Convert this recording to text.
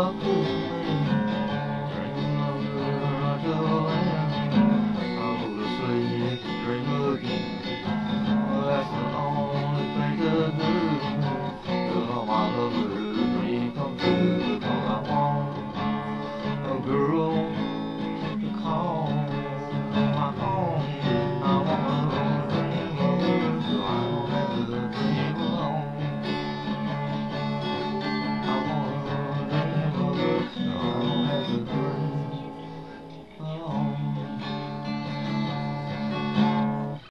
Oh.